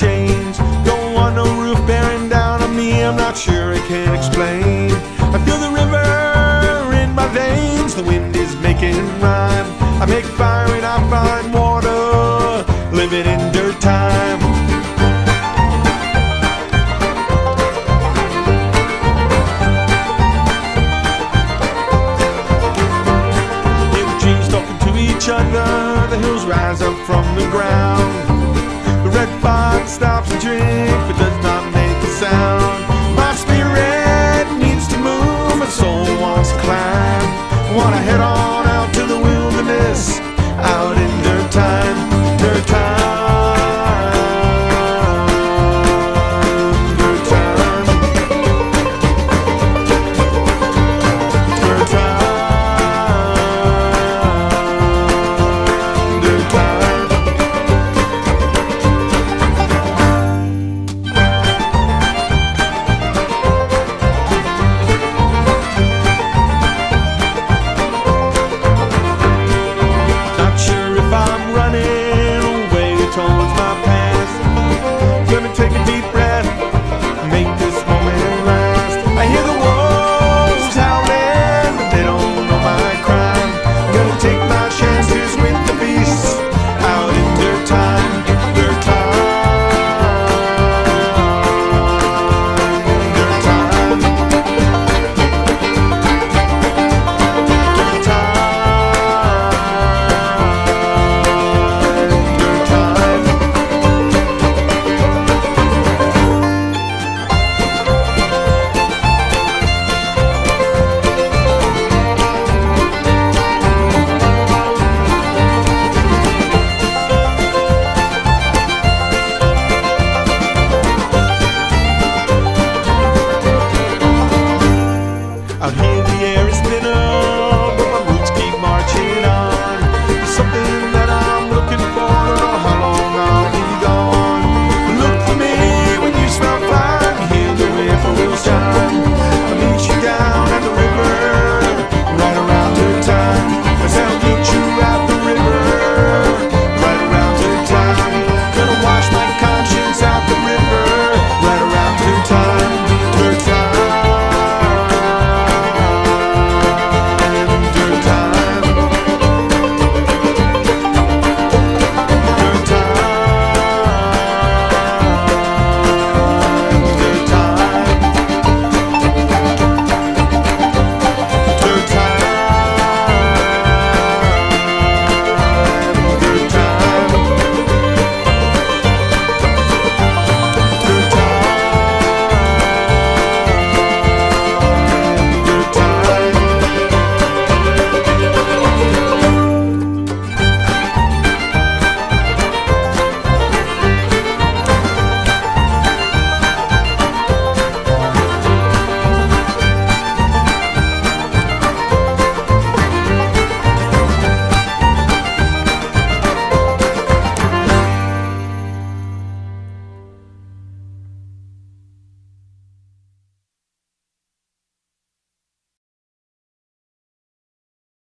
change. Don't want no roof bearing down on me, I'm not sure I can explain. I feel the river in my veins, the wind is making rhyme. I make fire and I find water, living in dirt time. Other. the hills rise up from the ground. Stops to drink, but does not make a sound. My spirit needs to move, my soul wants to climb. Wanna head on